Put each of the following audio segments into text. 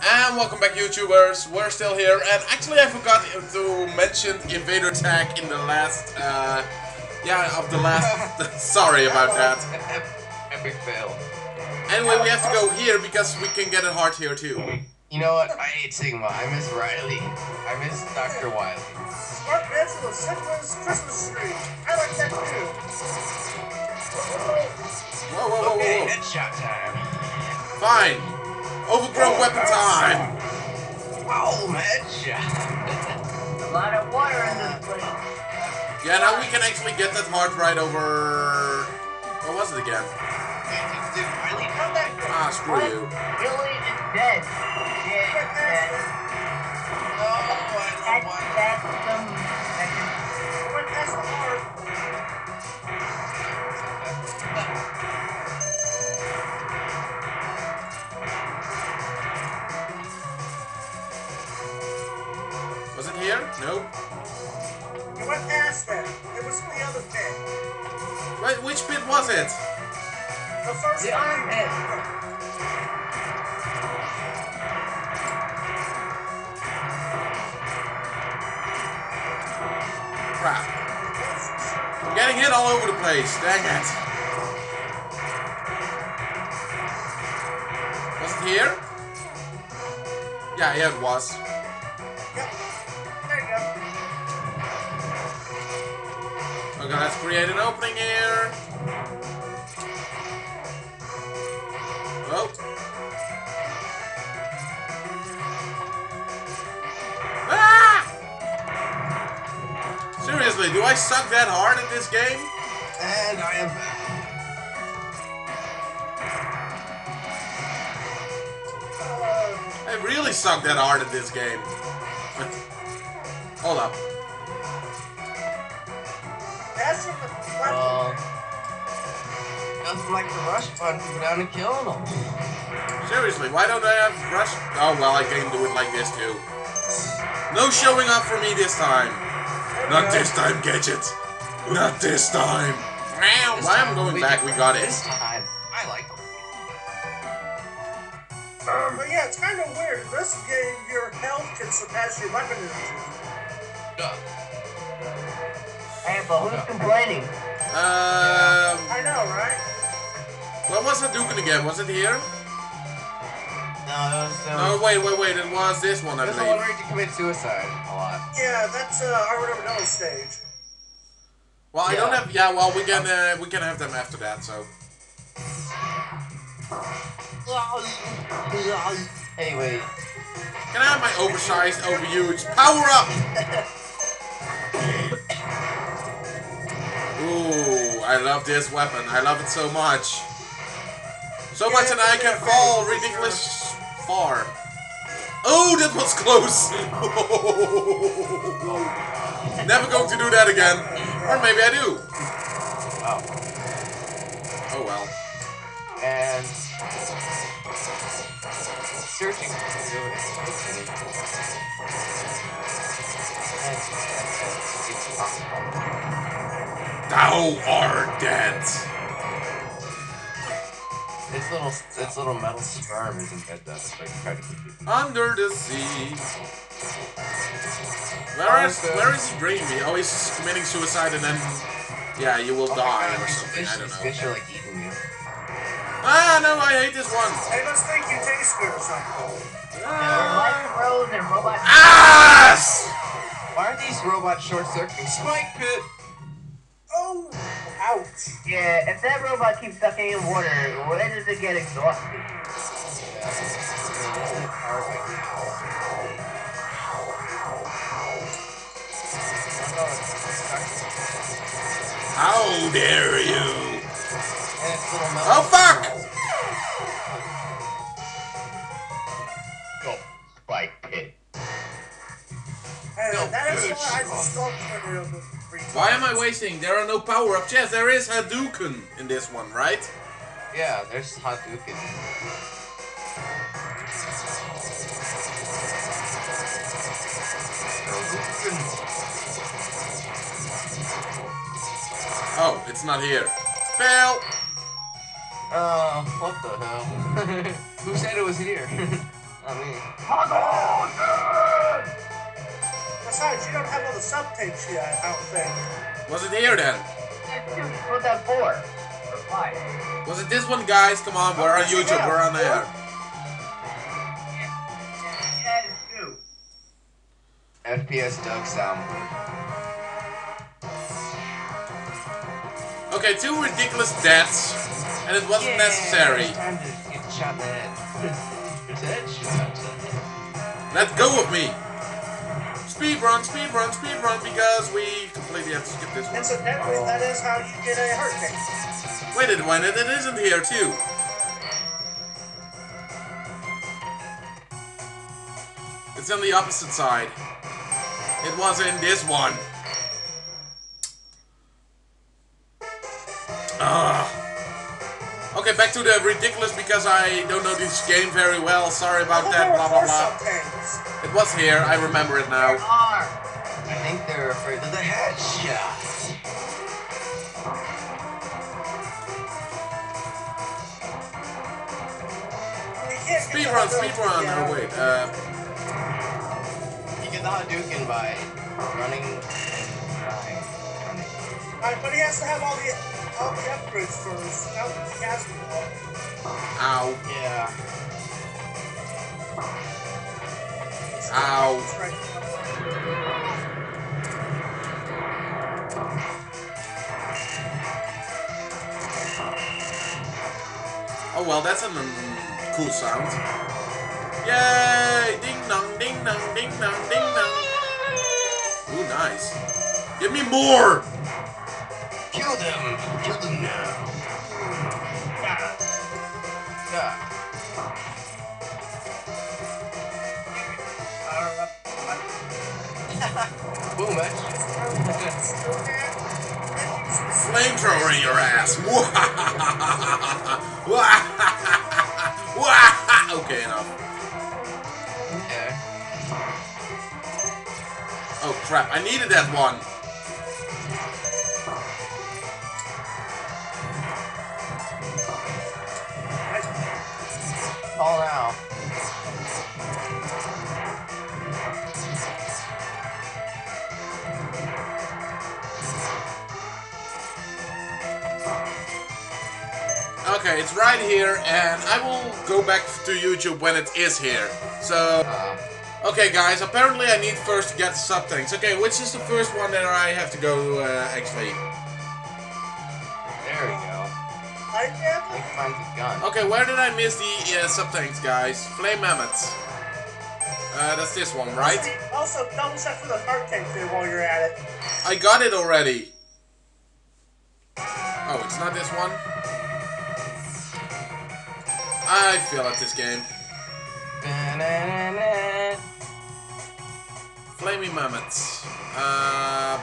And welcome back YouTubers, we're still here, and actually I forgot to mention Invader Tag in the last, uh, yeah, of the last, sorry about that. Epic fail. Anyway, we have to go here because we can get a heart here too. You know what? I hate Sigma. I miss Riley. I miss Dr. Wily. Smart Mansion of Sigma's Christmas tree. I like that too. Whoa, whoa, whoa, Okay, whoa, whoa. headshot time. Fine. Overgrown weapon time. Oh, headshot. A lot of water in this place. Yeah, now we can actually get that heart right over... What was it again? Did Riley come back? Ah, screw What? you. Billy is dead. Yeah, that, No, I that, don't want that's Was it here? No. You went past that. It was the other pit. Wait, which bit was it? The first The time. other pit. Crap. I'm getting hit all over the place. Dang it. Was it here? Yeah, yeah, it was. Okay, let's create an opening here. Oh. Ah! Seriously, do I suck that hard in this game? And I am back. I really suck that hard in this game. Hold up. That's from Uh, nothing like the rush button to go down and kill them. Seriously, why don't I have rush? Oh well, I can do it like this too. No showing up for me this time. Not this time, Gadget. Not this time. Meow. This Why time I'm going we- back? We got it. This time, I like them. Um, but yeah, it's kind of weird. In this game, your health can surpass your weapon. Duh. Hey, but who's complaining? Um, I know, right? what was Hadouken again? Was it here? No, it was, No, wait, wait, wait. It was this one, I There's the one believe. where you commit suicide a lot. Yeah, that's uh, our whatever Nelly stage. Well, I don't have. Yeah, well, we can uh, we can have them after that. So. Anyway, Can I have my oversized, overhuge power up? I love this weapon. I love it so much. So much that I can fall ridiculous far. Oh, that was close. Never going to do that again. Or maybe I do. oh, Oh well. and searching for Thou art dead. Its little, its little metal sperm isn't dead though. It's like trying to keep it. Under the sea. Where is where is he bringing me? Oh, he's committing suicide and then yeah, you will Oh die God, or something. fish, I don't know. fish are like eating you. Ah, no, I hate this one. They must think you taste good or something. Light Rose and Robot. Ass! Why are these robots short circuiting? Spike pit! Ouch. Yeah, if that robot keeps sucking in water, when does it get exhausted? How dare you? And its little metal Oh fuck! Why am I wasting? There are no power ups. Yes, there is Hadouken in this one, right? Yeah, there's Hadouken. Oh, it's not here. Fail! Uh, what the hell? Who said it was here? I mean, Besides, you don't have all the sub-tanks yet, I don't think. Was it here then? Dude, put that four. Or. Was it this one, guys? Come on, we're on YouTube, we're on air. Yeah, it's two. FPS Doug soundboard. Okay, two ridiculous deaths, and it wasn't necessary. Time to get shot in the head. There's a headshot. Let go of me! Speed run, speed run, speed run, because we completely have to skip this one. Incidentally, that is how you get a heart hurricane. Wait a minute, it isn't here too. It's on the opposite side. It was in this one. Ugh. Okay, back to the ridiculous because I don't know this game very well. Sorry about that, blah blah blah. Subtapes. It was here, I remember it now. I think they're afraid of the headshot. You can't Speed run, speed run. yeah. Oh wait, uh, You get the Hadouken by running and running. running. Alright, but he has to have all the all the upgrades first. Now he has to. ow, Yeah. Ow. Oh well, that's a mm, cool sound. Yay! Ding dong, ding dong, ding dong, ding dong. Ooh, nice. Give me more! Kill them! Kill them now! Yeah. Power Boom, man. Flamethrower in your ass! okay, enough. Okay. Oh crap, I needed that one. It's right here, and I will go back to YouTube when it is here. So, Uh, okay guys, apparently I need first to get the sub-tanks. Okay, which is the first one that I have to go, uh, actually? there we go. I I can't. find the gun. Okay, where did I miss the uh, sub-tanks, guys? Flame Mammoths. Uh, that's this one, right? Also, double check for the hurricane too while you're at it. I got it already. Oh, it's not this one? I feel at this game. Flaming Mammoths. Uh,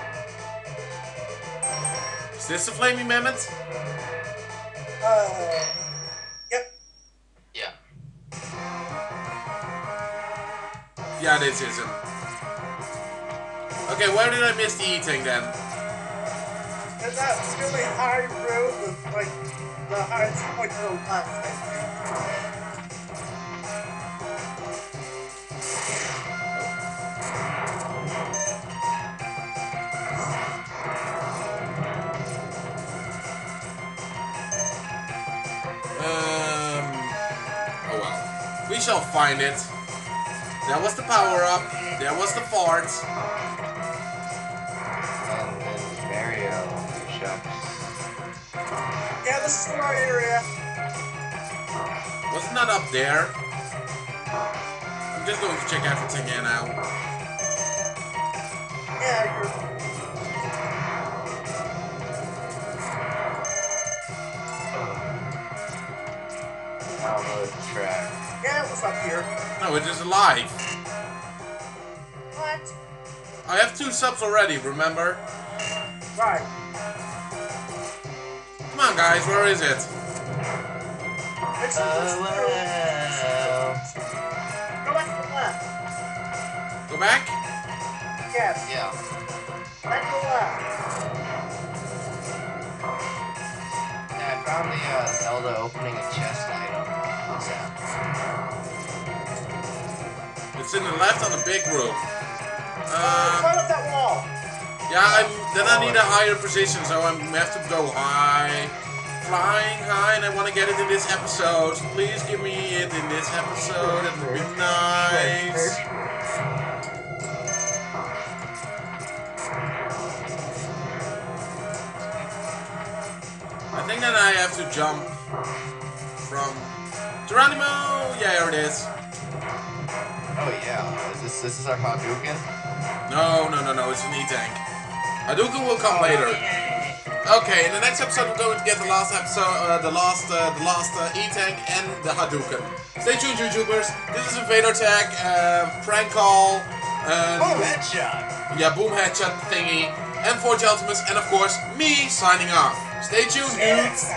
is this a Flaming Mammoth? Uh, yep. Yeah. Yeah, this isn't. Okay, where did I miss the eating then? There's that really high road with like the highest point to the left. I think. Um. Oh well. We shall find it. That was the power up. That was the fart. And then Mario shops. Yeah, this is the right area. Not up there? I'm just going to check everything here now. Yeah, you're. Download the track. Yeah, it was up here. No, it is alive. What? I have two subs already, remember? Right. Come on, guys, where is it? It's Oh, well. Go back to the left. Go back? Yes. Yeah. Back to the left. Yeah, I found the uh, Zelda opening a chest item. What's that? It's in the left on the big room. Uh, Um, climb up that wall. yeah, I'm, then I need a higher position, so I'm have to go high. Flying high, and I want to get it in this episode. So please give me it in this episode. It would be nice. I think that I have to jump from Geronimo. Yeah, here it is. Oh yeah, is this this is our Hadouken? No, no, no, no. It's an E-tank. Hadouken will come oh, later. Okay, in the next episode we're going to get the last episode, uh, the last, uh, the last uh, E-tank and the Hadouken. Stay tuned, YouTubers. This is Invader Tech, uh, prank call, uh, Oh, headshot! yeah, boom headshot thingy, and Forge Gentlemen, and of course me signing off. Stay tuned, dudes.